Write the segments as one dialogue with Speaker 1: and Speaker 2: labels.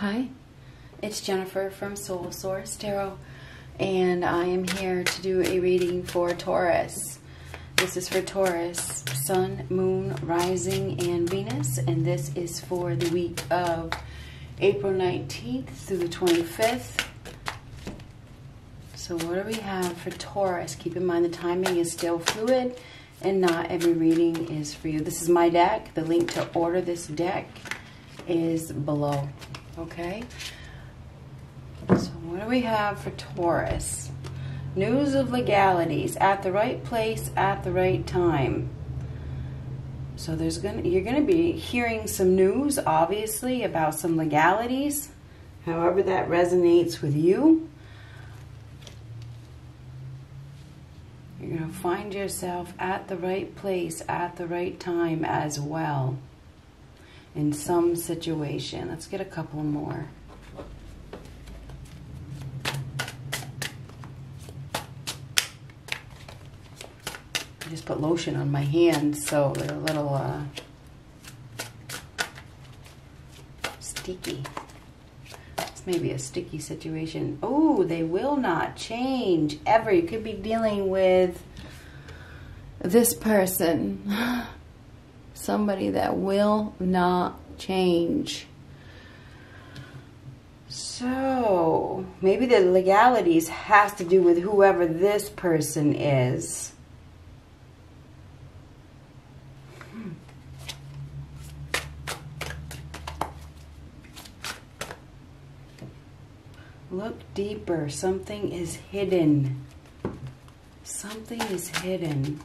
Speaker 1: Hi, it's Jennifer from Soul Source Tarot, and I am here to do a reading for Taurus. This is for Taurus, Sun, Moon, Rising, and Venus, and this is for the week of April 19th through the 25th. So what do we have for Taurus? Keep in mind the timing is still fluid and not every reading is for you. This is my deck. The link to order this deck is below. Okay? So what do we have for Taurus? News of legalities at the right place at the right time. So there's gonna you're gonna be hearing some news, obviously, about some legalities. However that resonates with you. You're going to find yourself at the right place at the right time as well in some situation. Let's get a couple more. I just put lotion on my hands so they're a little uh, sticky. This may be a sticky situation. Oh, they will not change ever. You could be dealing with this person. Somebody that will not change. So, maybe the legalities has to do with whoever this person is. Hmm. Look deeper. Something is hidden. Something is hidden.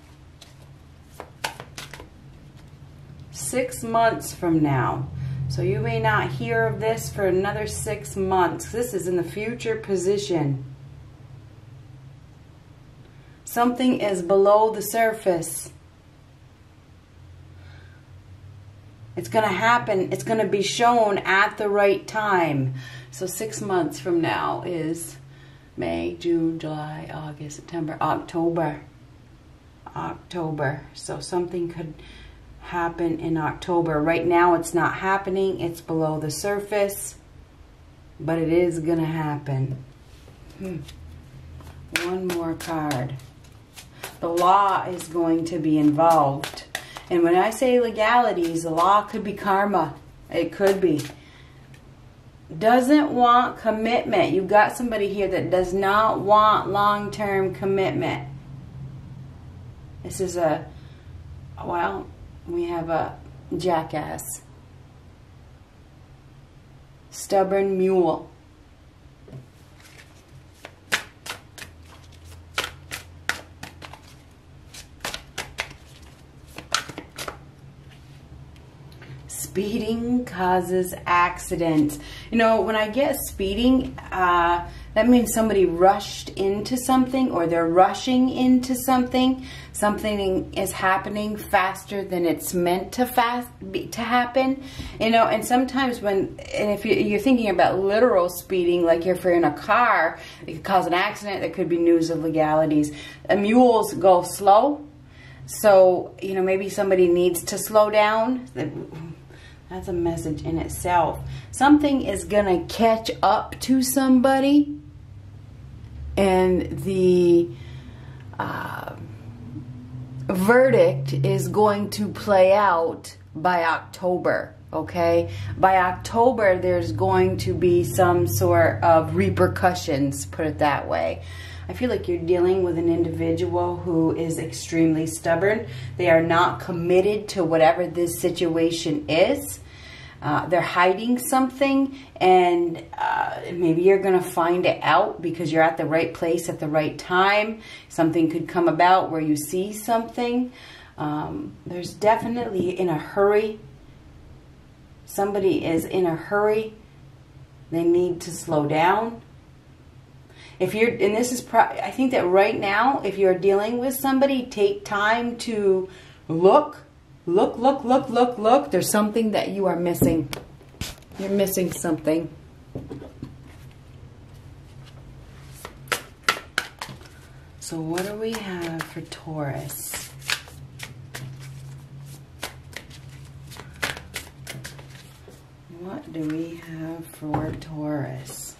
Speaker 1: Six months from now. So you may not hear of this for another six months. This is in the future position. Something is below the surface. It's going to happen. It's going to be shown at the right time. So six months from now is May, June, July, August, September, October. October. So something could happen in October. Right now it's not happening. It's below the surface. But it is going to happen. Hmm. One more card. The law is going to be involved. And when I say legalities, the law could be karma. It could be. Doesn't want commitment. You've got somebody here that does not want long-term commitment. This is a, well, we have a jackass. Stubborn mule. speeding causes accidents. You know, when I get speeding, uh, that means somebody rushed into something or they're rushing into something. Something is happening faster than it's meant to fast to happen. You know, and sometimes when, and if you're thinking about literal speeding, like if you're in a car, it could cause an accident. There could be news of legalities. Uh, mules go slow. So, you know, maybe somebody needs to slow down that's a message in itself. Something is to catch up to somebody and the uh, verdict is going to play out by October, okay? By October, there's going to be some sort of repercussions, put it that way. I feel like you're dealing with an individual who is extremely stubborn. They are not committed to whatever this situation is. Uh, they're hiding something and uh, maybe you're going to find it out because you're at the right place at the right time. Something could come about where you see something. Um, there's definitely in a hurry. Somebody is in a hurry. They need to slow down if you're, and this is, I think that right now, if you're dealing with somebody, take time to look, look, look, look, look, look. There's something that you are missing. You're missing something. So what do we have for Taurus? what do we have for Taurus?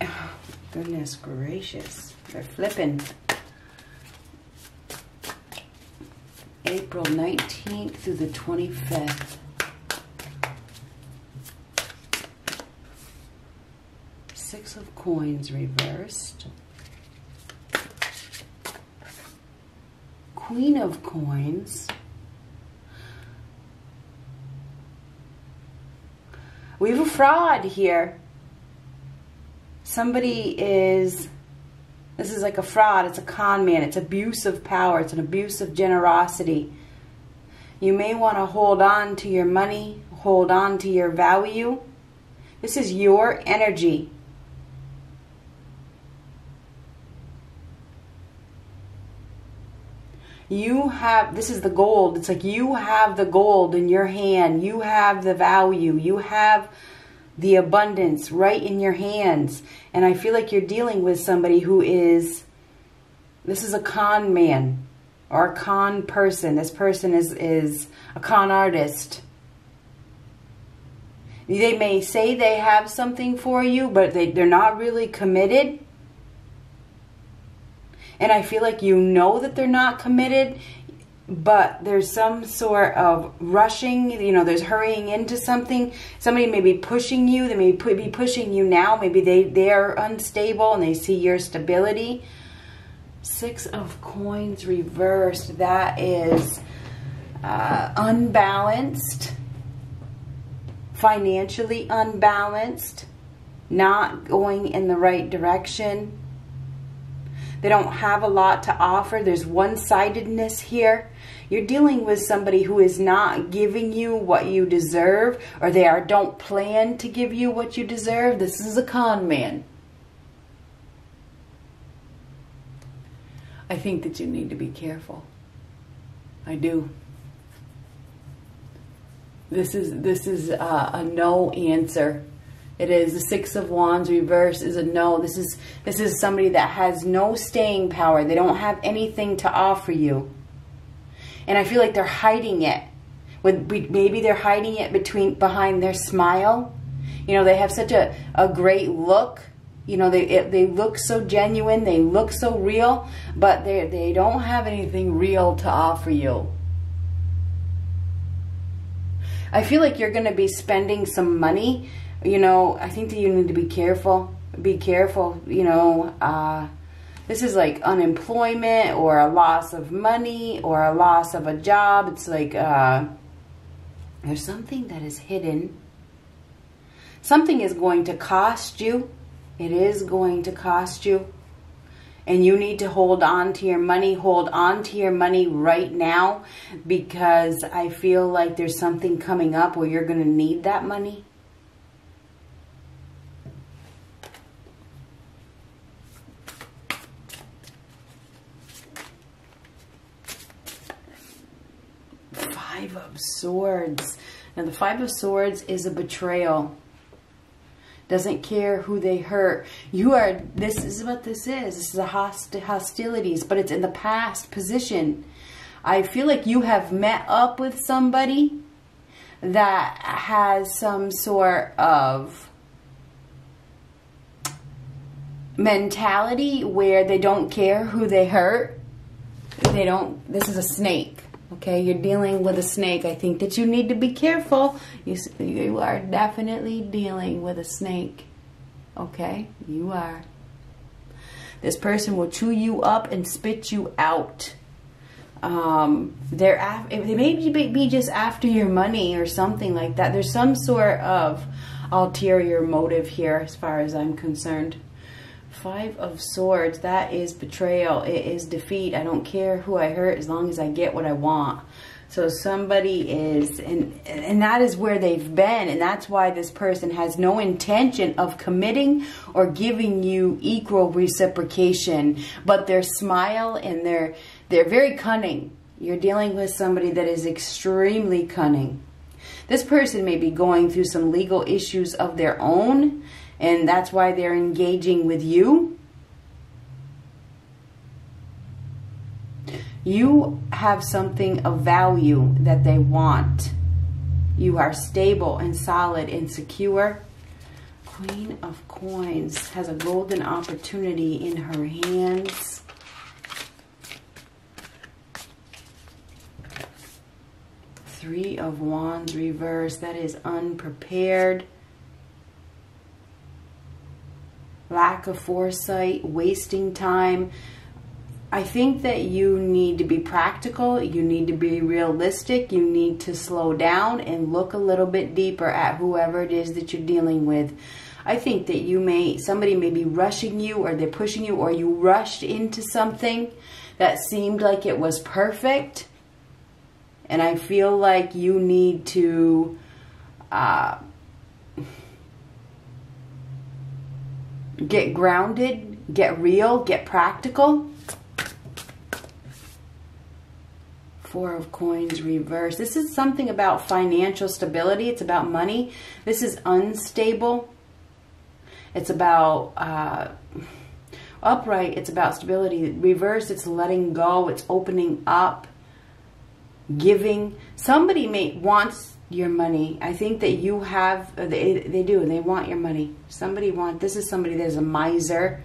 Speaker 1: Oh, goodness gracious. They're flipping. April 19th through the 25th. Six of coins reversed. Queen of coins. We have a fraud here. Somebody is this is like a fraud. It's a con man. It's abuse of power. It's an abuse of generosity. You may want to hold on to your money, hold on to your value. This is your energy. You have, this is the gold. It's like you have the gold in your hand. You have the value. You have the abundance right in your hands. And I feel like you're dealing with somebody who is, this is a con man or a con person. This person is, is a con artist. They may say they have something for you, but they, they're not really committed. And I feel like you know that they're not committed but there's some sort of rushing, you know, there's hurrying into something. Somebody may be pushing you. They may be pushing you now. Maybe they, they're unstable and they see your stability. Six of coins reversed. That is uh, unbalanced, financially unbalanced, not going in the right direction. They don't have a lot to offer. There's one-sidedness here. You're dealing with somebody who is not giving you what you deserve or they are don't plan to give you what you deserve. This is a con man. I think that you need to be careful. I do. This is this is uh, a no answer. It is the six of wands reverse is a no. This is this is somebody that has no staying power. They don't have anything to offer you and I feel like they're hiding it. With maybe they're hiding it between behind their smile. You know, they have such a, a great look. You know, they it, they look so genuine, they look so real, but they they don't have anything real to offer you. I feel like you're going to be spending some money. You know, I think that you need to be careful. Be careful, you know, uh, this is like unemployment or a loss of money or a loss of a job. It's like uh, there's something that is hidden. Something is going to cost you. It is going to cost you. And you need to hold on to your money. Hold on to your money right now because I feel like there's something coming up where you're going to need that money. Five of Swords. Now the Five of Swords is a betrayal. Doesn't care who they hurt. You are, this is what this is. This is a host hostilities, but it's in the past position. I feel like you have met up with somebody that has some sort of mentality where they don't care who they hurt. They don't, this is a snake. Okay, you're dealing with a snake. I think that you need to be careful. You, you are definitely dealing with a snake. Okay, you are. This person will chew you up and spit you out. Um, they're they may be just after your money or something like that. There's some sort of ulterior motive here as far as I'm concerned. Five of Swords, that is betrayal. It is defeat. I don't care who I hurt as long as I get what I want. So somebody is, and, and that is where they've been. And that's why this person has no intention of committing or giving you equal reciprocation. But their smile and their, they're very cunning. You're dealing with somebody that is extremely cunning. This person may be going through some legal issues of their own, and that's why they're engaging with you. You have something of value that they want. You are stable and solid and secure. Queen of Coins has a golden opportunity in her hands. Three of Wands reverse. That is unprepared. Lack of foresight, wasting time. I think that you need to be practical, you need to be realistic, you need to slow down and look a little bit deeper at whoever it is that you're dealing with. I think that you may, somebody may be rushing you or they're pushing you or you rushed into something that seemed like it was perfect and I feel like you need to uh, get grounded, get real, get practical. Four of coins reverse. This is something about financial stability. It's about money. This is unstable. It's about uh, upright. It's about stability. Reverse, it's letting go. It's opening up giving. Somebody may wants your money. I think that you have, they, they do, they want your money. Somebody want, this is somebody that is a miser,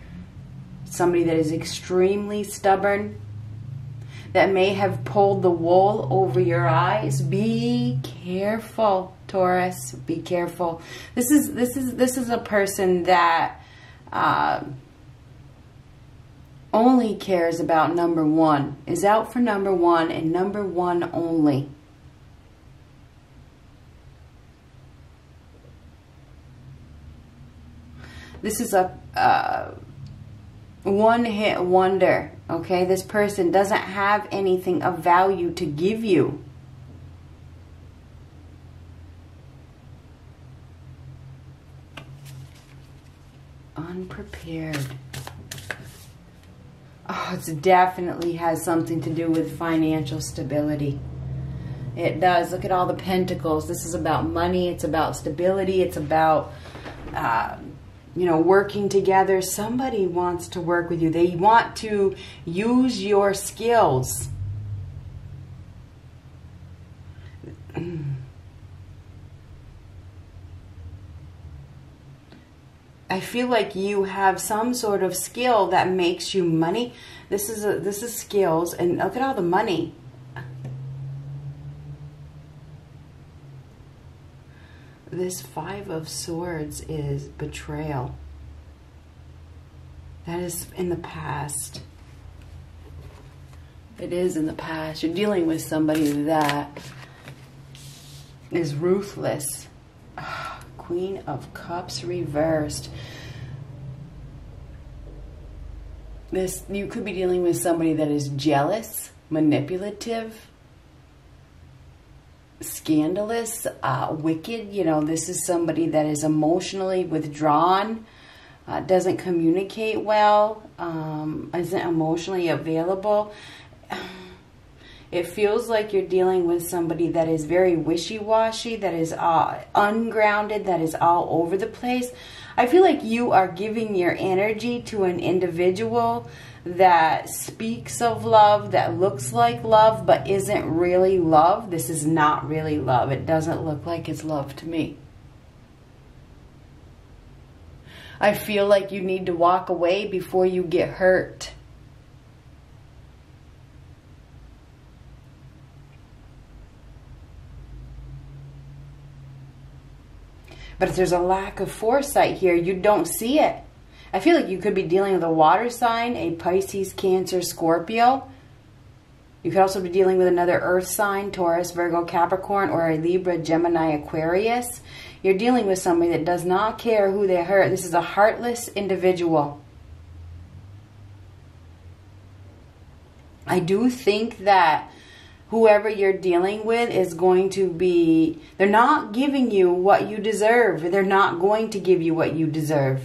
Speaker 1: somebody that is extremely stubborn, that may have pulled the wool over your eyes. Be careful, Taurus. Be careful. This is, this is, this is a person that, uh, only cares about number one, is out for number one and number one only. This is a uh, one hit wonder, okay? This person doesn't have anything of value to give you. Unprepared. Oh, it definitely has something to do with financial stability. It does. Look at all the pentacles. This is about money. It's about stability. It's about, uh, you know, working together. Somebody wants to work with you. They want to use your skills. I feel like you have some sort of skill that makes you money. This is a, this is skills, and look at all the money. This Five of Swords is betrayal. That is in the past. It is in the past. You're dealing with somebody that is ruthless. Queen of Cups reversed. This you could be dealing with somebody that is jealous, manipulative, scandalous, uh, wicked. You know, this is somebody that is emotionally withdrawn, uh, doesn't communicate well, um, isn't emotionally available. It feels like you're dealing with somebody that is very wishy-washy, that is uh, ungrounded, that is all over the place. I feel like you are giving your energy to an individual that speaks of love, that looks like love, but isn't really love. This is not really love. It doesn't look like it's love to me. I feel like you need to walk away before you get hurt. But if there's a lack of foresight here, you don't see it. I feel like you could be dealing with a water sign, a Pisces, Cancer, Scorpio. You could also be dealing with another earth sign, Taurus, Virgo, Capricorn, or a Libra, Gemini, Aquarius. You're dealing with somebody that does not care who they hurt. This is a heartless individual. I do think that whoever you're dealing with is going to be, they're not giving you what you deserve. They're not going to give you what you deserve.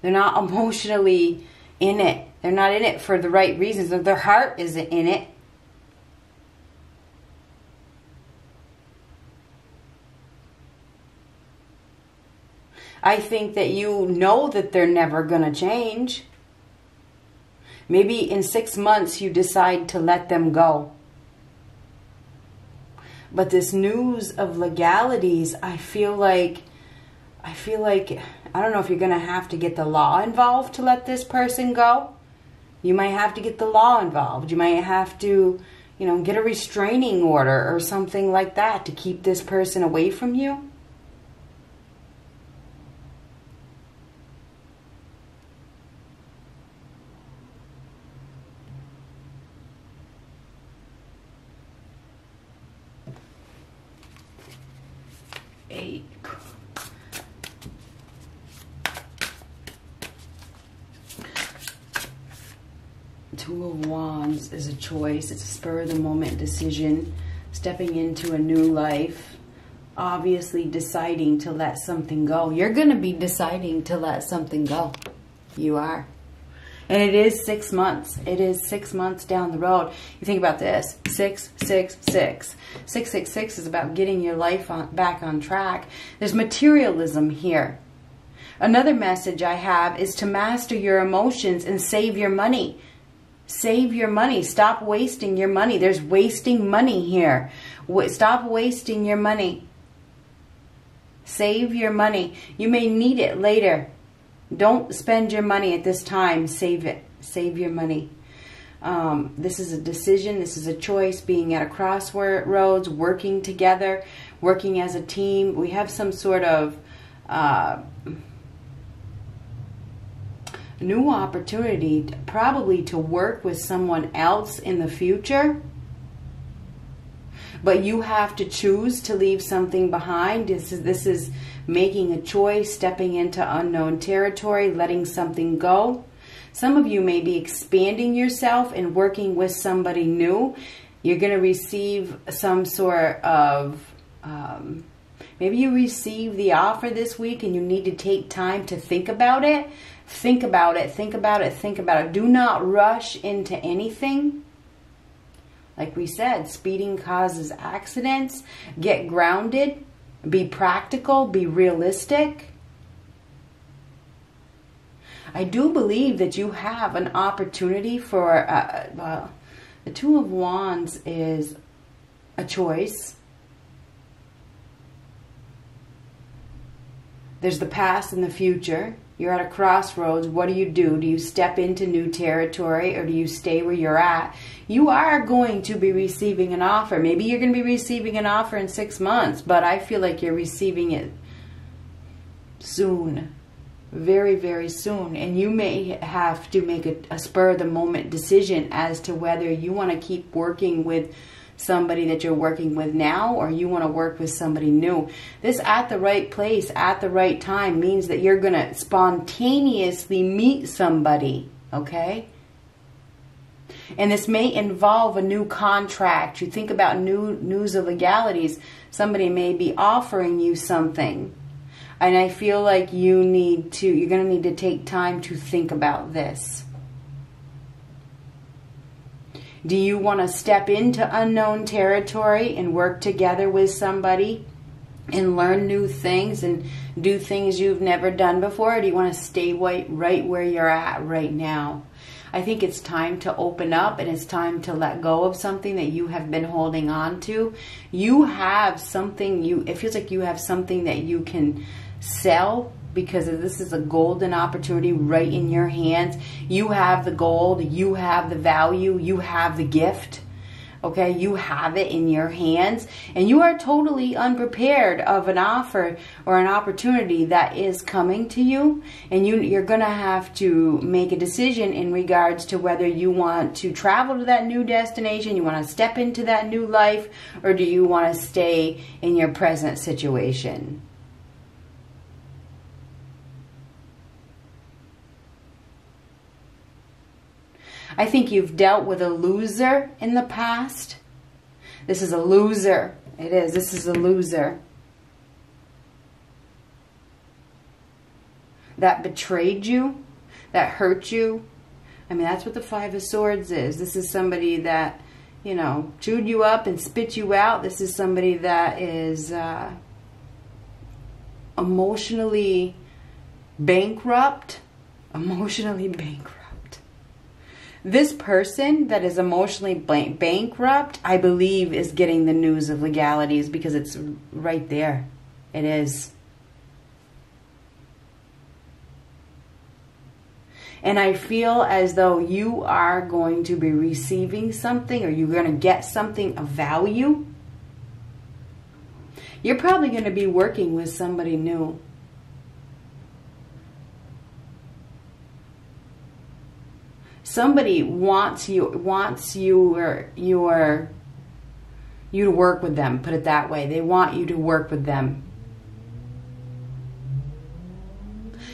Speaker 1: They're not emotionally in it. They're not in it for the right reasons. Their heart isn't in it. I think that you know that they're never going to change. Maybe in six months you decide to let them go. But this news of legalities, I feel like, I feel like I don't know if you're going to have to get the law involved to let this person go. You might have to get the law involved. You might have to, you know, get a restraining order or something like that to keep this person away from you. Two of Wands is a choice. It's a spur of the moment decision. Stepping into a new life. Obviously deciding to let something go. You're going to be deciding to let something go. You are. And it is six months. It is six months down the road. You think about this. Six, six, six. Six, six, six is about getting your life on, back on track. There's materialism here. Another message I have is to master your emotions and save your money. Save your money. Stop wasting your money. There's wasting money here. Stop wasting your money. Save your money. You may need it later. Don't spend your money at this time. Save it. Save your money. Um, this is a decision. This is a choice. Being at a crossroads, working together, working as a team. We have some sort of uh, new opportunity, probably to work with someone else in the future. But you have to choose to leave something behind. This is this is making a choice, stepping into unknown territory, letting something go. Some of you may be expanding yourself and working with somebody new. You're going to receive some sort of, um, maybe you receive the offer this week and you need to take time to think about it. Think about it, think about it, think about it. Do not rush into anything. Like we said, speeding causes accidents. Get grounded be practical, be realistic. I do believe that you have an opportunity for, uh, well, the Two of Wands is a choice. There's the past and the future. You're at a crossroads. What do you do? Do you step into new territory or do you stay where you're at? You are going to be receiving an offer. Maybe you're going to be receiving an offer in six months, but I feel like you're receiving it soon. Very, very soon. And you may have to make a, a spur of the moment decision as to whether you want to keep working with somebody that you're working with now or you want to work with somebody new. This at the right place at the right time means that you're going to spontaneously meet somebody, okay? And this may involve a new contract. You think about new news of legalities. Somebody may be offering you something. And I feel like you need to, you're going to need to take time to think about this. Do you want to step into unknown territory and work together with somebody and learn new things and do things you've never done before? Or do you want to stay right, right where you're at right now? I think it's time to open up and it's time to let go of something that you have been holding on to. You have something you it feels like you have something that you can sell because this is a golden opportunity right in your hands. You have the gold, you have the value, you have the gift. Okay, you have it in your hands and you are totally unprepared of an offer or an opportunity that is coming to you. And you, you're going to have to make a decision in regards to whether you want to travel to that new destination, you want to step into that new life, or do you want to stay in your present situation. I think you've dealt with a loser in the past. This is a loser. It is. This is a loser. That betrayed you, that hurt you. I mean, that's what the Five of Swords is. This is somebody that, you know, chewed you up and spit you out. This is somebody that is uh, emotionally bankrupt, emotionally bankrupt. This person that is emotionally bankrupt, I believe, is getting the news of legalities because it's right there. It is. And I feel as though you are going to be receiving something or you're going to get something of value. You're probably going to be working with somebody new. Somebody wants you wants you or your you to work with them, put it that way. They want you to work with them.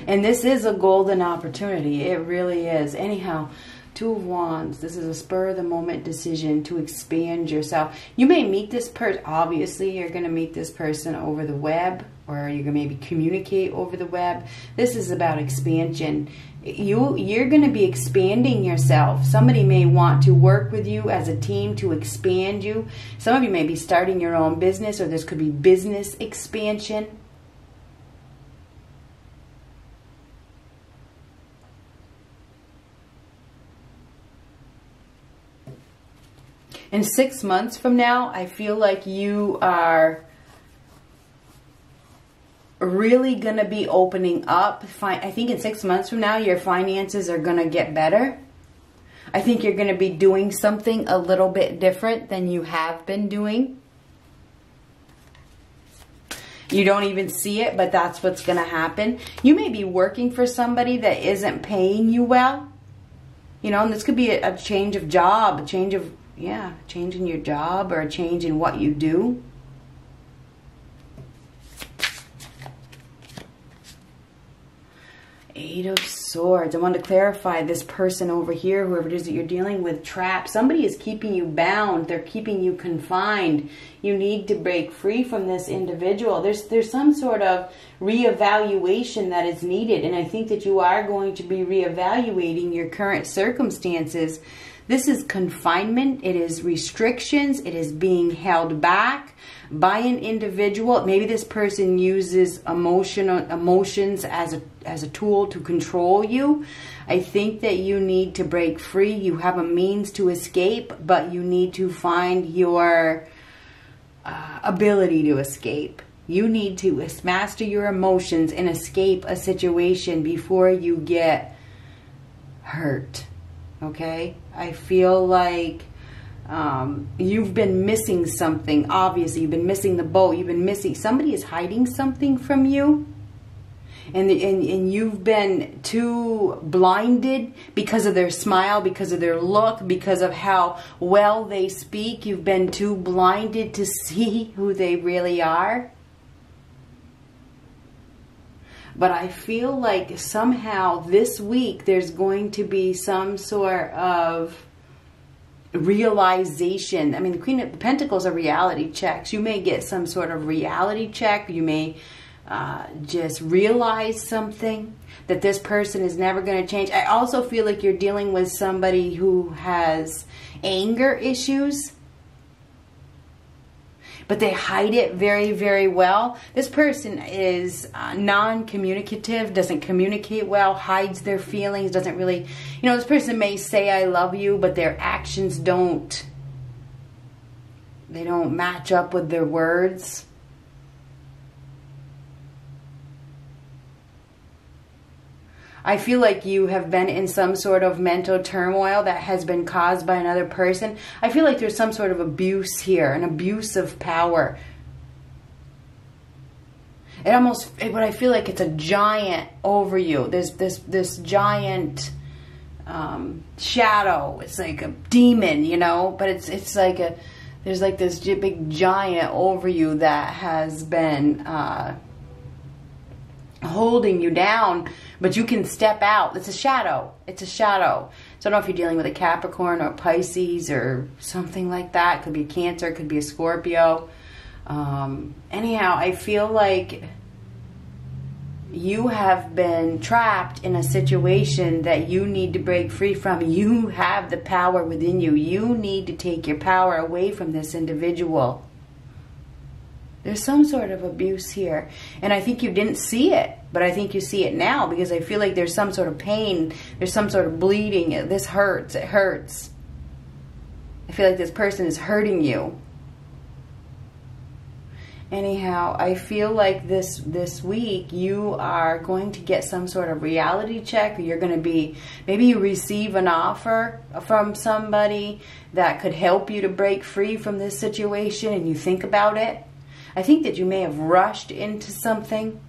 Speaker 1: And this is a golden opportunity. It really is. Anyhow, Two of Wands. This is a spur of the moment decision to expand yourself. You may meet this person. Obviously, you're going to meet this person over the web or you're going to maybe communicate over the web. This is about expansion. You, you're going to be expanding yourself. Somebody may want to work with you as a team to expand you. Some of you may be starting your own business or this could be business expansion. in six months from now, I feel like you are really going to be opening up. I think in six months from now, your finances are going to get better. I think you're going to be doing something a little bit different than you have been doing. You don't even see it, but that's what's going to happen. You may be working for somebody that isn't paying you well. You know, and this could be a, change of job, a change of yeah, changing your job or a change in what you do. Eight of Swords. I want to clarify this person over here, whoever it is that you're dealing with, trapped. Somebody is keeping you bound. They're keeping you confined. You need to break free from this individual. There's there's some sort of reevaluation that is needed, and I think that you are going to be reevaluating your current circumstances this is confinement, it is restrictions, it is being held back by an individual. Maybe this person uses emotional emotions as a as a tool to control you. I think that you need to break free. You have a means to escape, but you need to find your uh, ability to escape. You need to master your emotions and escape a situation before you get hurt okay? I feel like um, you've been missing something. Obviously, you've been missing the boat. You've been missing, somebody is hiding something from you. And, and, and you've been too blinded because of their smile, because of their look, because of how well they speak. You've been too blinded to see who they really are. But I feel like somehow this week there's going to be some sort of realization. I mean, the Queen of Pentacles are reality checks. You may get some sort of reality check. You may uh, just realize something that this person is never going to change. I also feel like you're dealing with somebody who has anger issues but they hide it very, very well. This person is uh, non-communicative, doesn't communicate well, hides their feelings, doesn't really, you know, this person may say I love you, but their actions don't, they don't match up with their words. I feel like you have been in some sort of mental turmoil that has been caused by another person. I feel like there's some sort of abuse here, an abuse of power. It almost, but I feel like it's a giant over you. There's this this giant um, shadow. It's like a demon, you know. But it's it's like a there's like this big giant over you that has been uh, holding you down but you can step out. It's a shadow. It's a shadow. So I don't know if you're dealing with a Capricorn or Pisces or something like that. It could be a Cancer. It could be a Scorpio. Um, anyhow, I feel like you have been trapped in a situation that you need to break free from. You have the power within you. You need to take your power away from this individual. There's some sort of abuse here. And I think you didn't see it, but I think you see it now because I feel like there's some sort of pain. There's some sort of bleeding. This hurts. It hurts. I feel like this person is hurting you. Anyhow, I feel like this this week you are going to get some sort of reality check you're going to be maybe you receive an offer from somebody that could help you to break free from this situation and you think about it I think that you may have rushed into something.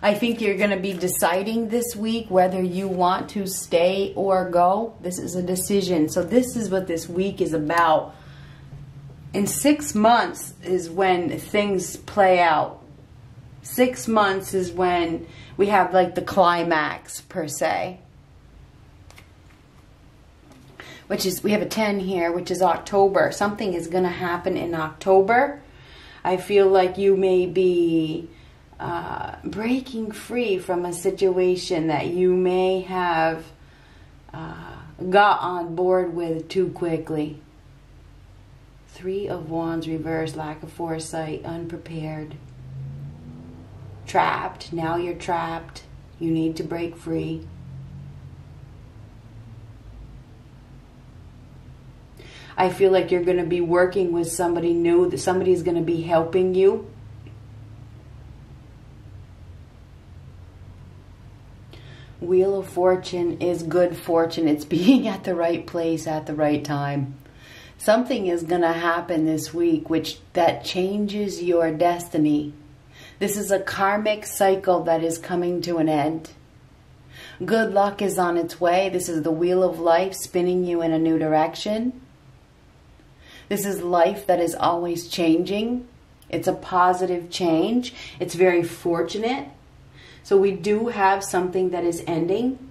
Speaker 1: I think you're going to be deciding this week whether you want to stay or go. This is a decision. So this is what this week is about. In six months is when things play out six months is when we have like the climax per se. Which is, we have a 10 here, which is October. Something is going to happen in October. I feel like you may be uh, breaking free from a situation that you may have uh, got on board with too quickly. Three of Wands reversed, lack of foresight, unprepared trapped. Now you're trapped. You need to break free. I feel like you're going to be working with somebody new, that somebody's going to be helping you. Wheel of Fortune is good fortune. It's being at the right place at the right time. Something is going to happen this week which that changes your destiny. This is a karmic cycle that is coming to an end. Good luck is on its way. This is the wheel of life spinning you in a new direction. This is life that is always changing. It's a positive change. It's very fortunate. So we do have something that is ending.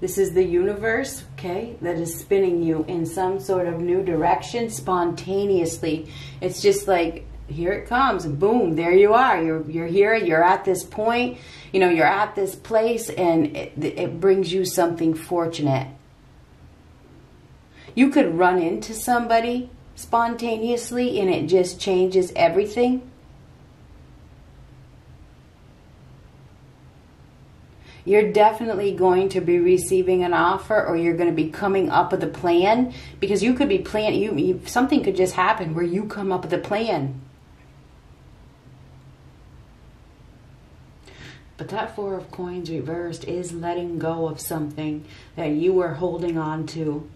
Speaker 1: This is the universe, okay, that is spinning you in some sort of new direction spontaneously. It's just like here it comes and boom there you are. You're you're here you're at this point you know you're at this place and it, it brings you something fortunate. You could run into somebody spontaneously and it just changes everything. You're definitely going to be receiving an offer or you're going to be coming up with a plan because you could be plan you, you something could just happen where you come up with a plan But that Four of Coins reversed is letting go of something that you were holding on to.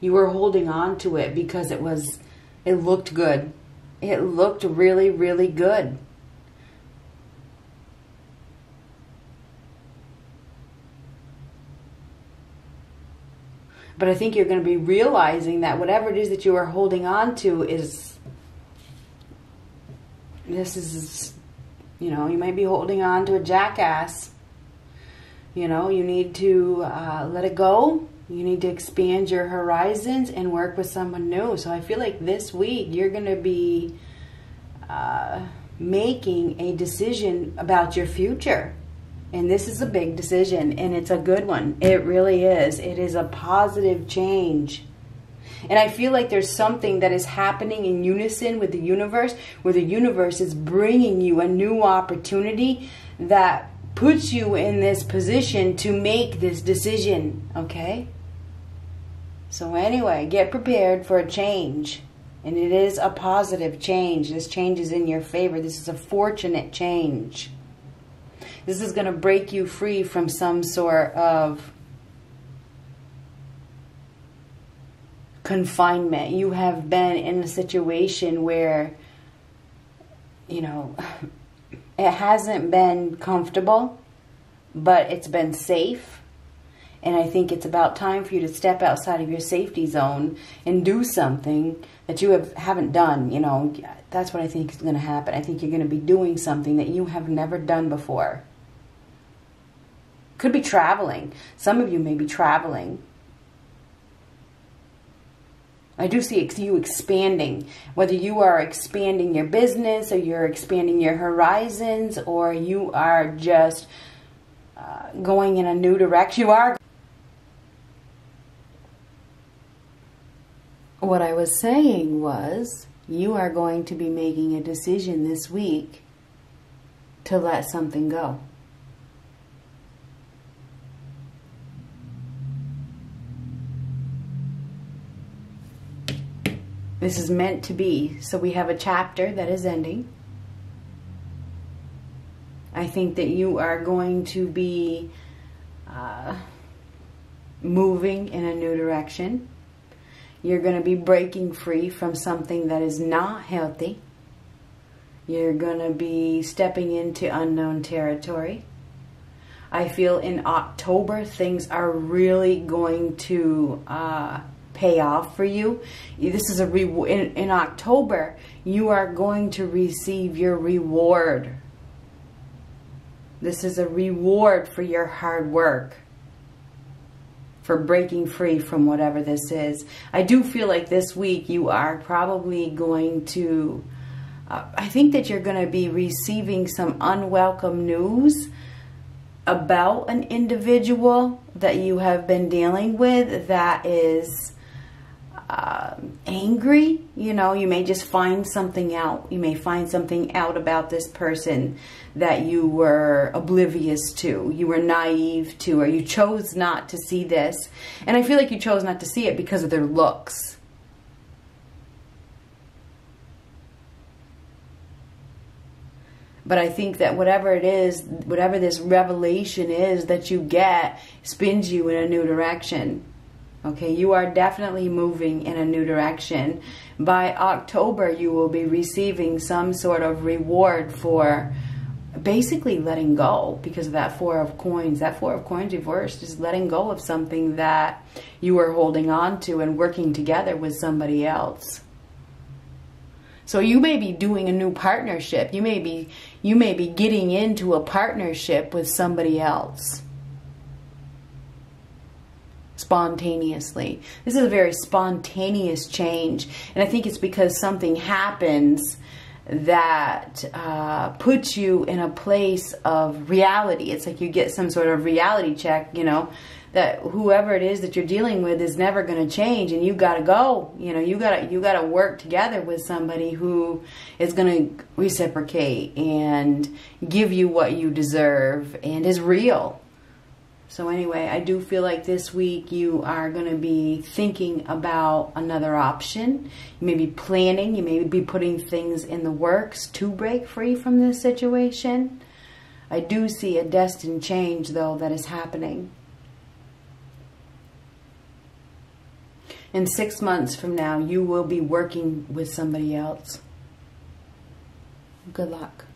Speaker 1: You were holding on to it because it was, it looked good. It looked really, really good. But I think you're going to be realizing that whatever it is that you are holding on to is, this is you know, you might be holding on to a jackass. You know, you need to uh, let it go. You need to expand your horizons and work with someone new. So I feel like this week you're going to be uh, making a decision about your future. And this is a big decision, and it's a good one. It really is. It is a positive change. And I feel like there's something that is happening in unison with the universe, where the universe is bringing you a new opportunity that puts you in this position to make this decision, okay? So, anyway, get prepared for a change. And it is a positive change. This change is in your favor. This is a fortunate change. This is going to break you free from some sort of confinement. You have been in a situation where, you know, it hasn't been comfortable, but it's been safe. And I think it's about time for you to step outside of your safety zone and do something that you have, haven't done. You know, that's what I think is going to happen. I think you're going to be doing something that you have never done before. Could be traveling. Some of you may be traveling I do see you expanding, whether you are expanding your business or you're expanding your horizons or you are just uh, going in a new direction. You are. What I was saying was, you are going to be making a decision this week to let something go. This is meant to be. So we have a chapter that is ending. I think that you are going to be uh, moving in a new direction. You're going to be breaking free from something that is not healthy. You're going to be stepping into unknown territory. I feel in October things are really going to uh, pay off for you. This is a reward. In, in October, you are going to receive your reward. This is a reward for your hard work for breaking free from whatever this is. I do feel like this week you are probably going to, uh, I think that you're going to be receiving some unwelcome news about an individual that you have been dealing with that is uh, angry, you know, you may just find something out. You may find something out about this person that you were oblivious to, you were naive to, or you chose not to see this. And I feel like you chose not to see it because of their looks. But I think that whatever it is, whatever this revelation is that you get, spins you in a new direction. Okay, you are definitely moving in a new direction. By October, you will be receiving some sort of reward for basically letting go because of that four of coins. That four of coins reversed is letting go of something that you were holding on to and working together with somebody else. So you may be doing a new partnership. You may be you may be getting into a partnership with somebody else spontaneously. This is a very spontaneous change. And I think it's because something happens that uh, puts you in a place of reality. It's like you get some sort of reality check, you know, that whoever it is that you're dealing with is never going to change and you got to go. You know, you got to you got to work together with somebody who is going to reciprocate and give you what you deserve and is real so anyway, I do feel like this week you are going to be thinking about another option. You may be planning, you may be putting things in the works to break free from this situation. I do see a destined change though that is happening. In six months from now, you will be working with somebody else. Good luck.